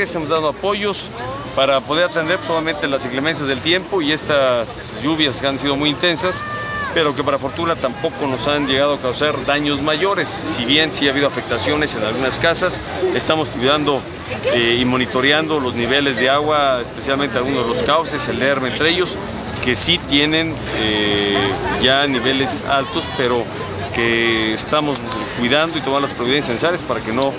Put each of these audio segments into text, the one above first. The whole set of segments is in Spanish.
hemos dado apoyos para poder atender solamente las inclemencias del tiempo y estas lluvias que han sido muy intensas, pero que para fortuna tampoco nos han llegado a causar daños mayores. Si bien sí ha habido afectaciones en algunas casas, estamos cuidando eh, y monitoreando los niveles de agua, especialmente algunos de los cauces, el Lerma entre ellos, que sí tienen eh, ya niveles altos, pero que estamos cuidando y tomando las providencias necesarias para que no eh,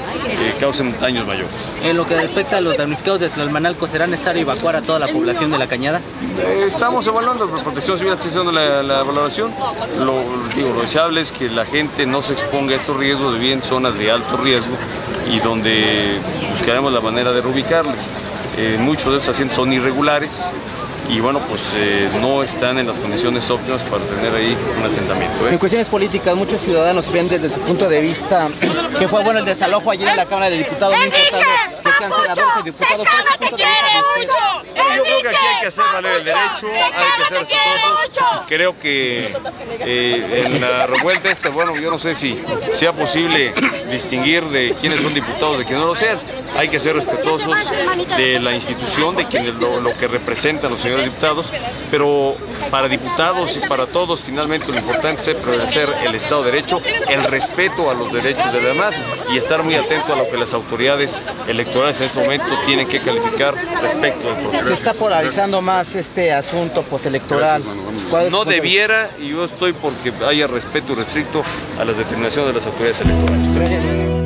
causen daños mayores. En lo que respecta a los damnificados de Tlalmanalco, ¿será necesario evacuar a toda la población de la cañada? Eh, estamos evaluando, la Protección Civil está haciendo la, la valoración. Lo, digo, lo deseable es que la gente no se exponga a estos riesgos, de en zonas de alto riesgo y donde buscaremos la manera de reubicarles. muchos de estos asientos son irregulares, y bueno, pues eh, no están en las condiciones óptimas para tener ahí un asentamiento. ¿eh? En cuestiones políticas, muchos ciudadanos ven desde su punto de vista que fue bueno el desalojo ayer en la Cámara de Diputados, no importando que sean senadores diputados. Yo creo que aquí hay que hacer valer el derecho, hay que ser respetuosos. Creo que eh, en la revuelta esta, bueno, yo no sé si sea posible distinguir de quiénes son diputados de quienes no lo sean. Hay que ser respetuosos de la institución, de quienes lo, que representan los señores diputados, pero para diputados y para todos finalmente lo importante es prevalecer el Estado de Derecho, el respeto a los derechos de los demás y estar muy atento a lo que las autoridades electorales en este momento tienen que calificar respecto al proceso. Se está polarizando más este asunto postelectoral. No debiera y yo estoy porque haya respeto restricto a las determinaciones de las autoridades electorales.